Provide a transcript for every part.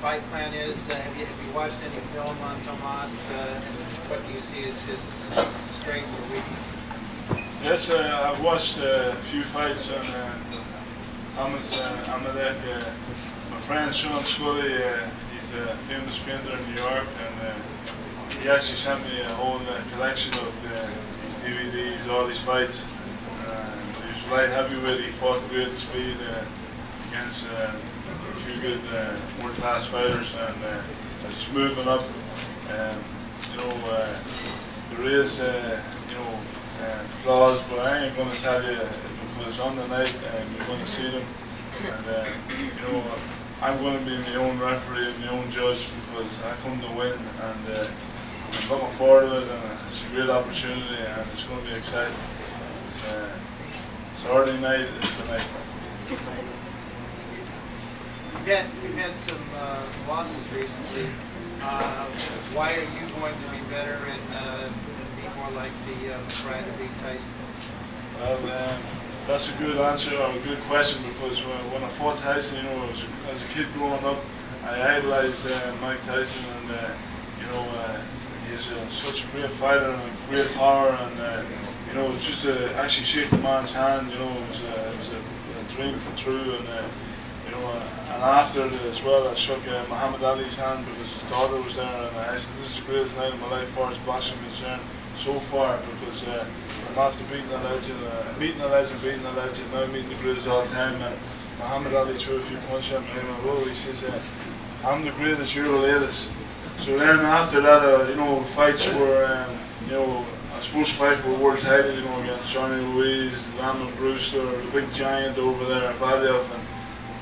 fight plan is? Uh, have, you, have you watched any film on Tomas? Uh, what do you see as his strengths or weaknesses? Yes, uh, I've watched uh, a few fights on uh, Thomas uh, Adamek. Uh, my friend Sean Scully, he's a famous painter in New York, and he actually sent me a whole collection of his DVDs, all his fights. Uh, he was light heavyweight, he fought great speed against good uh, world-class fighters, and uh, he's moving up, um, you know, uh, there is, uh, you know, uh, flaws, but I ain't going to tell you because on the night um, you're going to see them. And, uh, you know, I'm going to be my own referee and my own judge because I come to win and I'm looking forward to it and it's a great opportunity and it's going to be exciting. It's, Saturday night is the night. You've had, you've had some uh, losses recently. Uh, why are you going to be better and, uh, be more like the uh, to beat Tyson? Well, um, that's a good answer or a good question because when, when I fought Tyson, you know, as, a kid growing up, I idolized uh, Mike Tyson and, uh, you know, uh, he's uh, such a great fighter and a great power and, uh, you know, just to actually shake the man's hand, you know, it was, uh, it was a, a dream come true and, uh, you know, uh, and after it as well, I shook uh, Muhammad Ali's hand because his daughter was there and I said, this is the greatest night of my life far as boxing concerned so far because uh, I'm after beating a legend, uh, meeting a legend, beating a legend, now meeting the greatest all time. And Muhammad Ali threw a few punches at me and whoa, he says, uh, I'm the greatest, you're the latest. So then after that, uh, you know, fights were, um, you know, I to fight for world title, you know, against Johnny Ruiz, Lamon Brewster, the big giant over there, Valuev, and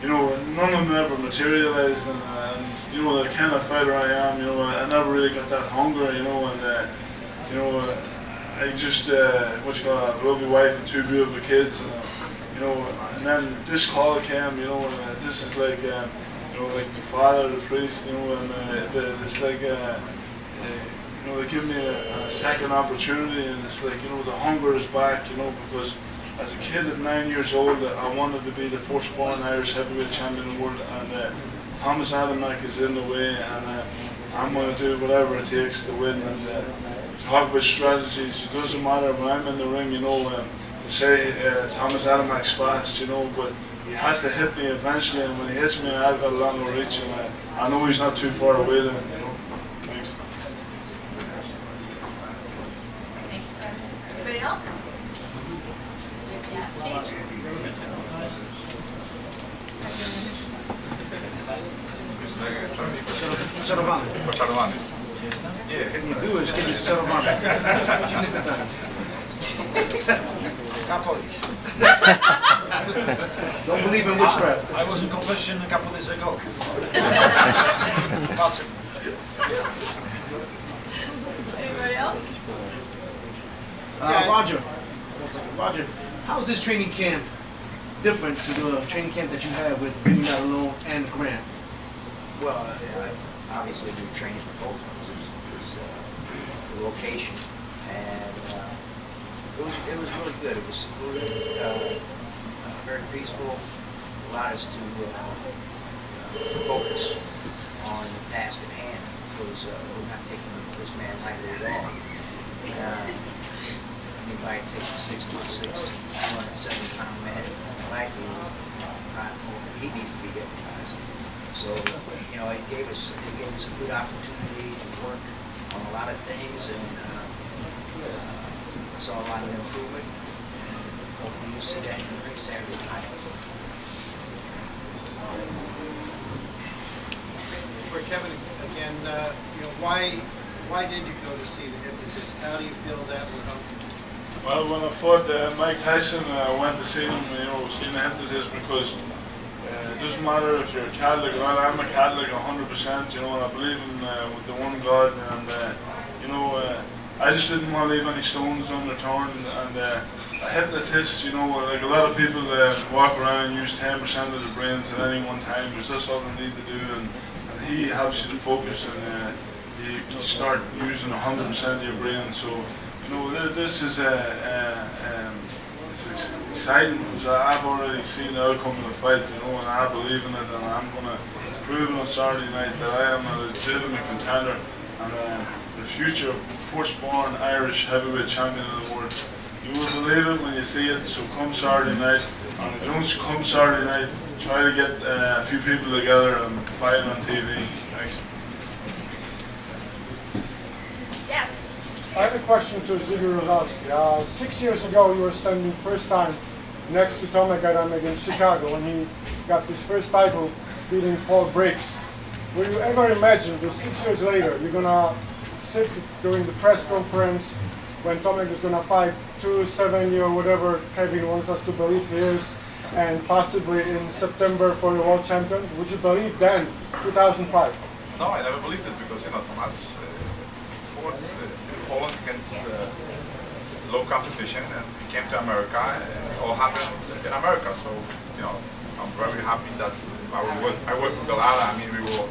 you know, none of them ever materialized, and, uh, and you know, the kind of fighter I am, you know, I never really got that hunger, you know, and uh, you know, uh, I just, uh, what you call a lovely wife and two beautiful kids, and, uh, you know, and then this call came, you know, and uh, this is like, um, you know, like the father, the priest, you know, and uh, the, it's like, uh, uh, you know, they give me a, a second opportunity, and it's like, you know, the hunger is back, you know, because as a kid at nine years old, I wanted to be the first born Irish heavyweight champion in the world, and uh, Thomas Adamek is in the way, and uh, I'm going to do whatever it takes to win. And uh, talk about strategies, it doesn't matter when I'm in the ring, you know, um, to say uh, Thomas Adamek's fast, you know, but he has to hit me eventually, and when he hits me, I've got a longer reach, and uh, I know he's not too far away then, you know. Thanks. Anybody else? Yes, Kate? Czerwony. Poczarowany. Nie byłeś kiedyś czerwony. Katolik. Don't believe in witchcraft. I was in confession a couple of days ago. Pastor. Anybody else? Uh, Roger. Roger, how is this training camp different to the training camp that you had with Vinny Maddalone and Grant? Well, uh, obviously we training for both was, it was uh, the location, and uh, it was it was really good. It was uh, uh, very peaceful. Allowed us to uh, to focus on the task at hand. Because uh, we're not taking this man lightly at all. Anybody takes a six foot six, 270 pound man lightly, he needs to be hypnotized. So, you know, it gave us, it gave us a good opportunity to work on a lot of things and uh, uh, saw a lot of improvement. And hopefully you'll see that in the next Saturday night. For Kevin, again, uh, you know, why, why did you go to see the hypnotist? How do you feel that would help you? Well, when I fought uh, Mike Tyson, uh, I went to see him, you know, seeing the hypnotist because it doesn't matter if you're a Catholic or not. I'm a Catholic 100%, you know, and I believe in uh, with the one God, and uh, you know, uh, I just didn't want to leave any stones unturned. And uh, a hypnotist, you know, like a lot of people uh, walk around and use 10% of their brains at any one time because that's all they need to do, and, and he helps you to focus and uh, you, you start using 100% of your brain. So, you know, this is a. It's ex- exciting because I've already seen the outcome of the fight, you know, and I believe in it, and I'm gonna prove on Saturday night that I am a legitimate contender and uh, the future first-born Irish heavyweight champion of the world. You will believe it when you see it, so come Saturday night. And if you don't come Saturday night, try to get uh, a few people together and it on TV. Thanks. Yes. I have a question to Ziggy Rozalski. Uh, six years ago, you were standing first time next to Tomek Adam against Chicago when he got his first title, beating Paul Briggs. Will you ever imagine that six years later, you're gonna sit during the press conference when Tomek is gonna fight 270 or whatever Kevin wants us to believe he is, and possibly in September for the world champion? Would you believe then, 2005? No, I never believed it because you know Tomas uh, in Poland against uh, low competition and we came to America and it all happened in America. So you know I'm very happy that I worked, I with Golota. I mean we were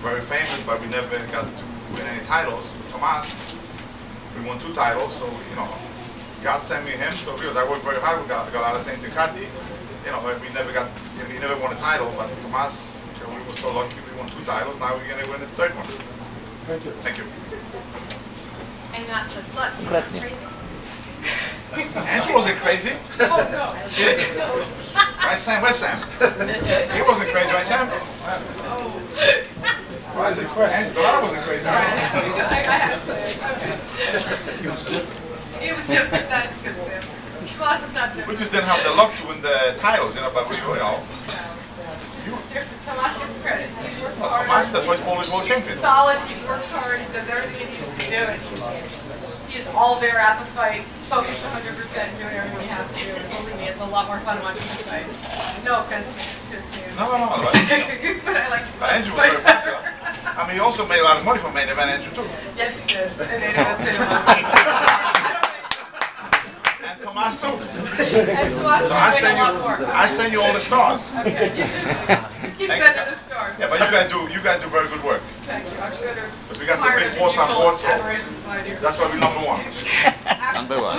very famous, but we never got to win any titles. Tomas, we won two titles, so you know God sent me him. So because I worked very hard with Gal- Golota, Saint Ducati, you know we never got, we never won a title, but Tomas. You know, we were so lucky we won two titles. Now we're gonna win the third one. Thank you. Thank you. And not just luck, he's not crazy. Andrew wasn't crazy. Oh, no. Right, Sam? Where's Sam? He wasn't crazy, right, Sam? Oh. Why is the question? Andrew Golota wasn't crazy, I, right? I have to say. He was different, that's good, Sam. Tomas is not We just didn't have the luck to win the titles, you know, but we, you know, This is different. Tomas gets credit. He well, hard. The first Polish world champion. solid, he works hard, he does everything he needs to do, and he's, he is all there at the fight, focused 100%, doing everything he has to do. Believe me, it's a lot more fun watching him fight. No offense to, to, to. No, no, no. But, but I like to but Andrew fight better. I mean, he also made a lot of money from main event, Andrew, too. Yes, he did. And they don't fit him on me. I And Tomas, too. And Tomas So I send make a lot you. I send you all the stars. Okay. Keep sending the stars. Yeah, but you guys do, you guys do very good work. Thank you. I'm sure they're. But we got the big boss on board, so. That's why we're number one. Absolutely.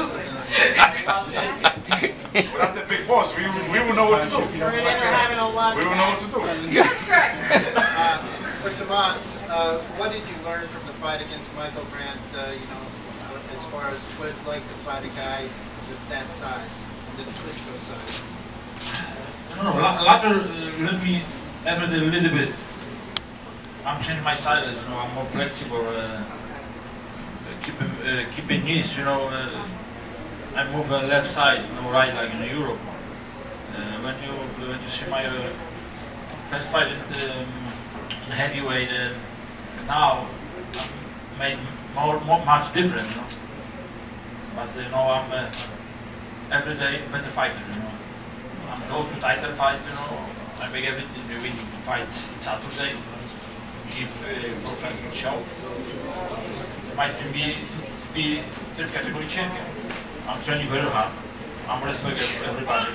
Without the big boss, we, would- we would know what to do. We're in there having a lot. We would know what to do. That's correct. Uh, For Tomas, uh, what did you learn from the fight against Michael Grant, uh, you know, uh, as far as what it's like to fight a guy that's that size, that's Klitschko size? No, no, la- latter uh, let me add it a little bit. I'm changing my style, you know, I'm more flexible, uh, keeping, uh, keeping knees, you know, uh, I move uh, left side, no right like in Europe. Uh, when you when you see my uh, first fight in, um, in heavyweight, uh, now I'm made more, more much different, you know. But you know, I'm every day better fighter, you know. I'm go to title fight, you know. I make everything the winning fights in Saturday. If uh, for friend show, might be be third category champion. I'm training very hard. I'm respecting everybody.